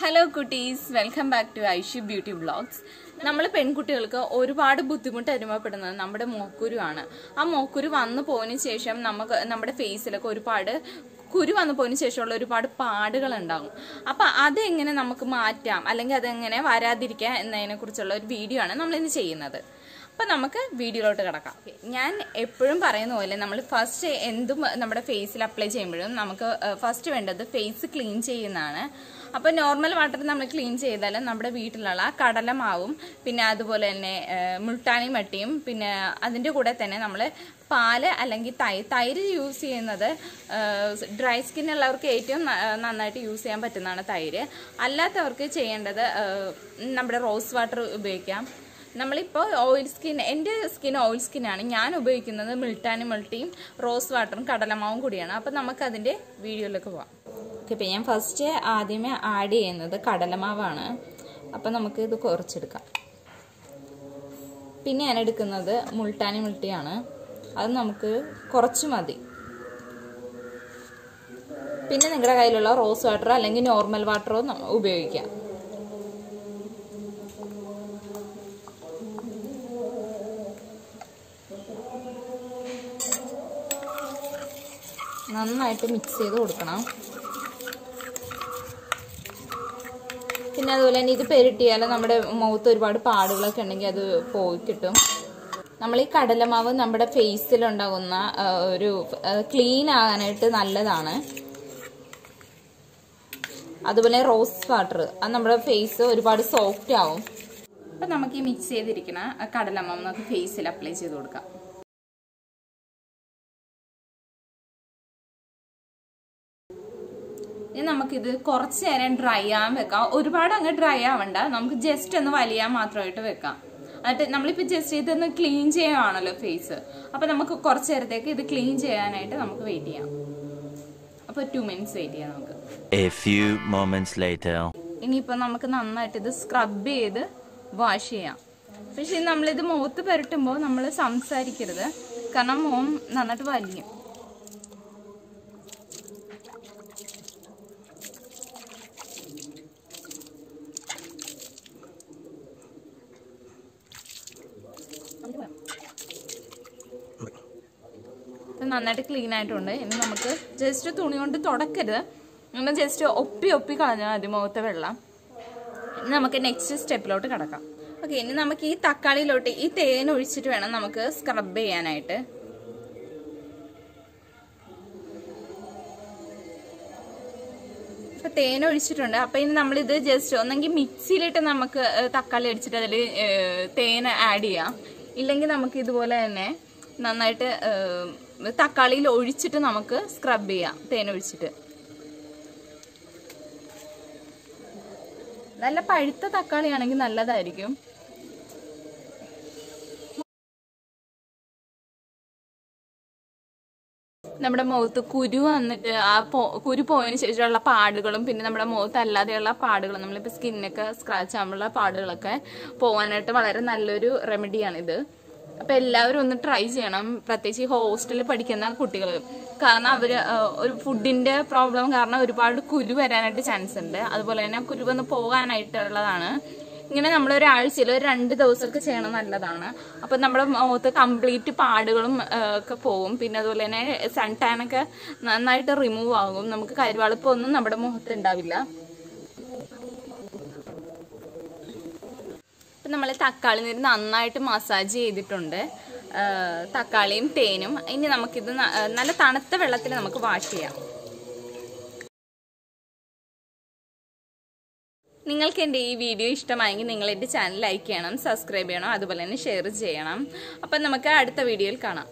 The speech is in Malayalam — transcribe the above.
Hello കുട്ടീസ്. Welcome back to Aishu beauty blogs നമ്മൾ പെൺകുട്ടികൾക്ക് ഒരുപാട് ബുദ്ധിമുട്ട് അനുഭവപ്പെടുന്നത് നമ്മുടെ മോക്കുരുവാണ് ആ മോക്കുരു വന്നു പോയതിനു ശേഷം നമുക്ക് നമ്മുടെ ഫേസിലൊക്കെ ഒരുപാട് കുരു വന്നു പോയതിനു ശേഷമുള്ള ഒരുപാട് പാടുകൾ ഉണ്ടാകും. അപ്പൊ അതെങ്ങനെ നമുക്ക് മാറ്റാം? അല്ലെങ്കിൽ അതെങ്ങനെ വരാതിരിക്കാം എന്നതിനെ കുറിച്ചുള്ള ഒരു വീഡിയോ ആണ് നമ്മളിന്ന് ചെയ്യുന്നത്. അപ്പൊ നമുക്ക് വീഡിയോയിലോട്ട് കിടക്കാം. ഞാൻ എപ്പോഴും പറയുന്ന പോലെ നമ്മൾ ഫസ്റ്റ് എന്തും നമ്മുടെ ഫേസിൽ അപ്ലൈ ചെയ്യുമ്പോഴും നമുക്ക് ഫസ്റ്റ് വേണ്ടത് ഫേസ് ക്ലീൻ ചെയ്യുന്നതാണ്. അപ്പോൾ നോർമൽ വാട്ടർ നമ്മൾ ക്ലീൻ ചെയ്താൽ നമ്മുടെ വീട്ടിലുള്ള കടലമാവും പിന്നെ അതുപോലെ തന്നെ മുൾട്ടാനി മട്ടിയും പിന്നെ അതിന്റെ കൂടെ തന്നെ നമ്മൾ പാൽ അല്ലെങ്കിൽ തൈര് തൈര് യൂസ് ചെയ്യുന്നത് ഡ്രൈ സ്കിൻ ഉള്ളവർക്ക് ഏറ്റവും നന്നായിട്ട് യൂസ് ചെയ്യാൻ പറ്റുന്നതാണ് തൈര്. അല്ലാത്തവർക്ക് ചെയ്യേണ്ടത് നമ്മുടെ റോസ് വാട്ടർ ഉപയോഗിക്കാം. നമ്മളിപ്പോൾ ഓയിൽ സ്കിൻ എന്റെ സ്കിൻ ഓയിൽ സ്കിന്നാണ് ഞാൻ ഉപയോഗിക്കുന്നത് മിൾട്ടാനി മിൾട്ടിയും റോസ് വാട്ടറും കടലമാവും കൂടിയാണ്. അപ്പം നമുക്കതിന്റെ വീഡിയോയിലേക്ക് പോവാം. ഓക്കെ ഇപ്പം ഞാൻ ഫസ്റ്റ് ആദ്യമേ ആഡ് ചെയ്യുന്നത് കടലമാവാണ്. അപ്പം നമുക്ക് ഇത് കുറച്ചെടുക്കാം. പിന്നെ ഞാൻ എടുക്കുന്നത് മുൾട്ടാനി മുൾട്ടിയാണ് അത് നമുക്ക് കുറച്ച് മതി. പിന്നെ നിങ്ങളുടെ കയ്യിലുള്ള റോസ് വാട്ടറോ അല്ലെങ്കിൽ നോർമൽ വാട്ടറോ ഉപയോഗിക്കാം. നന്നായിട്ട് മിക്സ് ചെയ്ത് കൊടുക്കണം. പിന്നെ അതുപോലെ തന്നെ ഇത് പെരുട്ടിയാൽ നമ്മുടെ മുഖത്ത് ഒരുപാട് പാടുകളൊക്കെ ഉണ്ടെങ്കിൽ അത് പോയി കിട്ടും. നമ്മൾ ഈ കടലമാവ് നമ്മുടെ ഫേസിലുണ്ടാകുന്ന ഒരു ക്ലീൻ ആകാനായിട്ട് നല്ലതാണ്. അതുപോലെ റോസ് വാട്ടർ അത് നമ്മുടെ ഫേസ് ഒരുപാട് സോഫ്റ്റ് ആവും. അപ്പം നമുക്ക് ഈ മിക്സ് ചെയ്തിരിക്കുന്ന കടലമാവ് നമുക്ക് ഫേസിൽ അപ്ലൈ ചെയ്ത് കൊടുക്കാം. ഇനി നമുക്കിത് കുറച്ച് നേരം ഡ്രൈ ആവാൻ വെക്കാം. ഒരുപാട് അങ്ങ് ഡ്രൈ ആവണ്ട. നമുക്ക് ജസ്റ്റ് ഒന്ന് വലിയാൻ മാത്രമായിട്ട് വെക്കാം. എന്നിട്ട് നമ്മളിപ്പോൾ ജസ്റ്റ് ഇതൊന്ന് ക്ലീൻ ചെയ്യുവാണല്ലോ ഫേസ് അപ്പോൾ നമുക്ക് കുറച്ച് നേരത്തേക്ക് ഇത് ക്ലീൻ ചെയ്യാനായിട്ട് നമുക്ക് വെയിറ്റ് ചെയ്യാം. അപ്പോൾ ടു മിനിറ്റ്സ് വെയിറ്റ് ചെയ്യാം നമുക്ക്. ഇനിയിപ്പോൾ നമുക്ക് നന്നായിട്ട് ഇത് സ്ക്രബ് ചെയ്ത് വാഷ് ചെയ്യാം. പക്ഷെ നമ്മളിത് മുഖത്ത് പുരട്ടുമ്പോൾ നമ്മൾ സംസാരിക്കരുത്. കാരണം മോം നന്നായിട്ട് വലിയും. നന്നായിട്ട് ക്ലീൻ ആയിട്ടുണ്ട്. ഇനി നമുക്ക് ജസ്റ്റ് തുണി കൊണ്ട് തുടക്കരുത്. ഇങ്ങനെ ജസ്റ്റ് ഒപ്പി ഒപ്പി കളഞ്ഞാൽ മതി മുഖത്തെ വെള്ളം. ഇനി നമുക്ക് നെക്സ്റ്റ് സ്റ്റെപ്പിലോട്ട് കിടക്കാം. ഓക്കെ ഇനി നമുക്ക് ഈ തക്കാളിയിലോട്ട് ഈ തേൻ ഒഴിച്ചിട്ട് വേണം നമുക്ക് സ്ക്രബ് ചെയ്യാനായിട്ട്. ഇപ്പൊ തേൻ ഒഴിച്ചിട്ടുണ്ട്. അപ്പൊ ഇനി നമ്മളിത് ജസ്റ്റ് ഒന്നെങ്കിൽ മിക്സിയിലിട്ട് നമുക്ക് തക്കാളി അടിച്ചിട്ട് അതിൽ തേൻ ആഡ് ചെയ്യാം. ഇല്ലെങ്കിൽ നമുക്ക് ഇതുപോലെ തന്നെ നന്നായിട്ട് തക്കാളിയിൽ ഒഴിച്ചിട്ട് നമുക്ക് സ്ക്രബ് ചെയ്യാം. തേൻ ഒഴിച്ചിട്ട്. നല്ല പഴുത്ത തക്കാളി ആണെങ്കിൽ നല്ലതായിരിക്കും. നമ്മുടെ മുഖത്ത് കുരു വന്നിട്ട് ആ കുരു പോയതിന് ശേഷമുള്ള പാടുകളും പിന്നെ നമ്മുടെ മുഖത്ത് അല്ലാതെയുള്ള പാടുകളും നമ്മളിപ്പോൾ സ്കിന്നൊക്കെ സ്ക്രാച്ച് ആകുമ്പോഴുള്ള പാടുകളൊക്കെ പോകാനായിട്ട് വളരെ നല്ലൊരു റെമഡിയാണിത് അപ്പൊ എല്ലാവരും ഒന്ന് ട്രൈ ചെയ്യണം. പ്രത്യേകിച്ച് ഈ ഹോസ്റ്റലിൽ പഠിക്കുന്ന കുട്ടികൾ കാരണം അവർ ഒരു ഫുഡിന്റെ പ്രോബ്ലം കാരണം ഒരുപാട് കുരു വരാനായിട്ട് ചാൻസ് ഉണ്ട്. അതുപോലെ തന്നെ കുരു വന്ന് പോകാനായിട്ടുള്ളതാണ്. ഇങ്ങനെ നമ്മൾ ഒരാഴ്ചയിൽ ഒരു രണ്ട് ദിവസമൊക്കെ ചെയ്യണം നല്ലതാണ്. അപ്പൊ നമ്മുടെ മുഖത്ത് കംപ്ലീറ്റ് പാടുകളും ഒക്കെ പോകും. പിന്നെ അതുപോലെ തന്നെ സൺ ടാൻ ഒക്കെ നന്നായിട്ട് റിമൂവ് ആകും. നമുക്ക് കരുവാളിപ്പൊന്നും നമ്മുടെ മുഖത്ത് ഉണ്ടാവില്ല. ഇപ്പം നമ്മൾ തക്കാളി നീര് നന്നായിട്ട് മസാജ് ചെയ്തിട്ടുണ്ട്. തക്കാളിയും തേനും. ഇനി നമുക്കിത് നല്ല തണുത്ത വെള്ളത്തിൽ നമുക്ക് വാഷ് ചെയ്യാം. നിങ്ങൾക്ക് എന്റെ ഈ വീഡിയോ ഇഷ്ടമായെങ്കിൽ നിങ്ങൾ എന്റെ ചാനൽ ലൈക്ക് ചെയ്യണം സബ്സ്ക്രൈബ് ചെയ്യണം അതുപോലെ തന്നെ ഷെയർ ചെയ്യണം. അപ്പം നമുക്ക് അടുത്ത വീഡിയോയിൽ കാണാം.